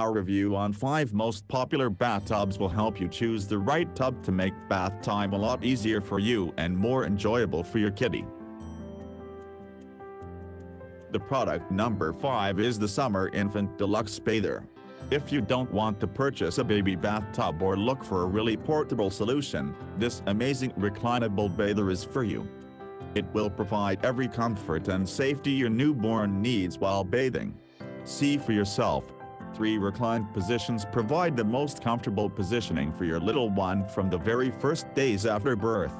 Our review on 5 most popular bathtubs will help you choose the right tub to make bath time a lot easier for you and more enjoyable for your kitty. The product number 5 is the Summer Infant Deluxe Bather. If you don't want to purchase a baby bathtub or look for a really portable solution, this amazing reclinable bather is for you. It will provide every comfort and safety your newborn needs while bathing. See for yourself. Three reclined positions provide the most comfortable positioning for your little one from the very first days after birth.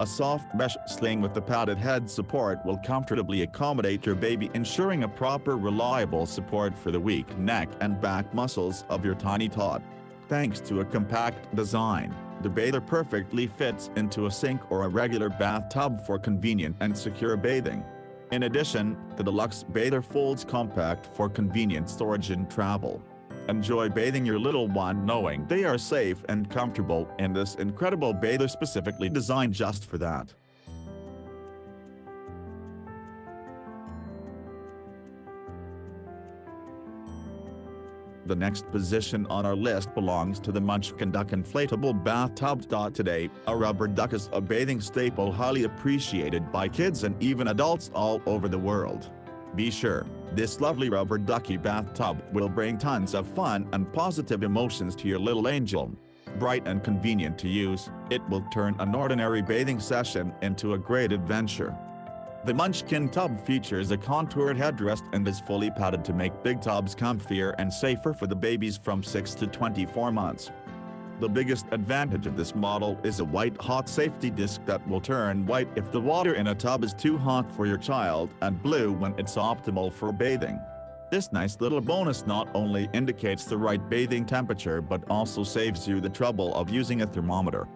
A soft mesh sling with the padded head support will comfortably accommodate your baby ensuring a proper reliable support for the weak neck and back muscles of your tiny tot. Thanks to a compact design, the bather perfectly fits into a sink or a regular bathtub for convenient and secure bathing. In addition, the deluxe bather folds compact for convenient storage and travel. Enjoy bathing your little one knowing they are safe and comfortable in this incredible bather specifically designed just for that. The next position on our list belongs to the Munchkin Duck Inflatable Bathtub. Today, a rubber duck is a bathing staple highly appreciated by kids and even adults all over the world. Be sure, this lovely rubber ducky bathtub will bring tons of fun and positive emotions to your little angel. Bright and convenient to use, it will turn an ordinary bathing session into a great adventure. The Munchkin tub features a contoured headrest and is fully padded to make big tubs comfier and safer for the babies from 6 to 24 months. The biggest advantage of this model is a white hot safety disc that will turn white if the water in a tub is too hot for your child and blue when it's optimal for bathing. This nice little bonus not only indicates the right bathing temperature but also saves you the trouble of using a thermometer.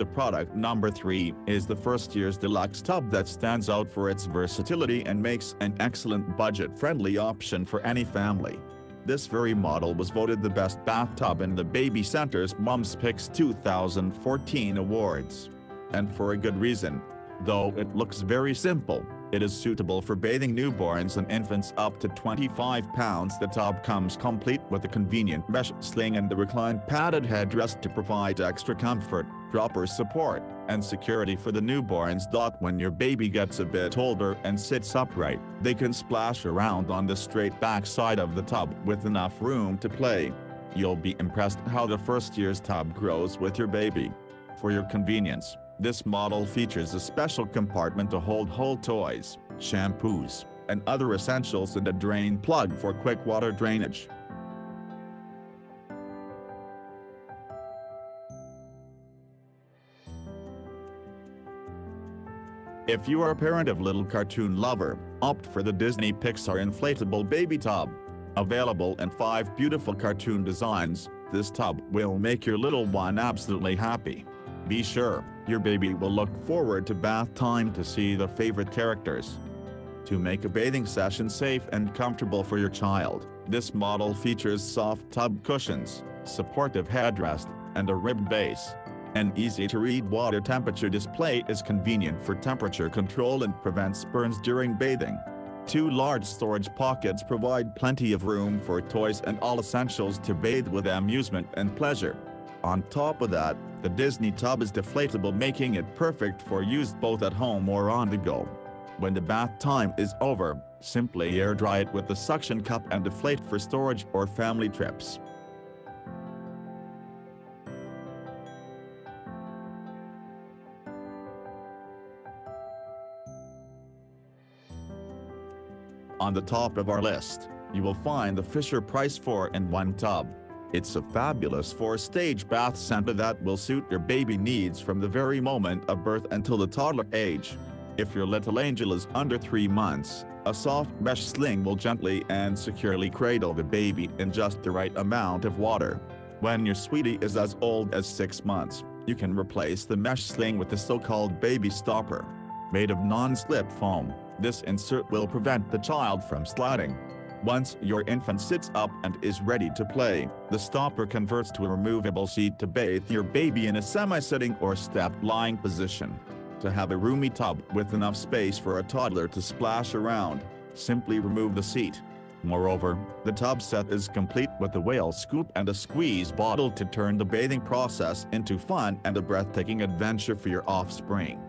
The product number 3 is the First Years deluxe tub that stands out for its versatility and makes an excellent budget-friendly option for any family. This very model was voted the best bathtub in the Baby Center's Mums Picks 2014 awards. And for a good reason. Though it looks very simple, it is suitable for bathing newborns and infants up to 25 pounds. The tub comes complete with a convenient mesh sling and the reclined padded headrest to provide extra comfort, proper support, and security for the newborns. When your baby gets a bit older and sits upright, they can splash around on the straight back side of the tub with enough room to play. You'll be impressed how the First Years tub grows with your baby. For your convenience, this model features a special compartment to hold whole toys, shampoos, and other essentials and a drain plug for quick water drainage. If you are a parent of little cartoon lover, opt for the Disney Pixar Inflatable Baby Tub. Available in five beautiful cartoon designs, this tub will make your little one absolutely happy. Be sure, your baby will look forward to bath time to see the favorite characters. To make a bathing session safe and comfortable for your child, this model features soft tub cushions, supportive headrest, and a ribbed base. An easy-to-read water temperature display is convenient for temperature control and prevents burns during bathing. Two large storage pockets provide plenty of room for toys and all essentials to bathe with amusement and pleasure. On top of that, the Disney tub is deflatable making it perfect for use both at home or on the go. When the bath time is over, simply air dry it with the suction cup and deflate for storage or family trips. On the top of our list, you will find the Fisher-Price 4-in-1 tub. It's a fabulous four-stage bath center that will suit your baby needs from the very moment of birth until the toddler age. If your little angel is under 3 months, a soft mesh sling will gently and securely cradle the baby in just the right amount of water. When your sweetie is as old as 6 months, you can replace the mesh sling with the so-called baby stopper. Made of non-slip foam, this insert will prevent the child from sliding. Once your infant sits up and is ready to play, the stopper converts to a removable seat to bathe your baby in a semi-sitting or stepped lying position. To have a roomy tub with enough space for a toddler to splash around, simply remove the seat. Moreover, the tub set is complete with a whale scoop and a squeeze bottle to turn the bathing process into fun and a breathtaking adventure for your offspring.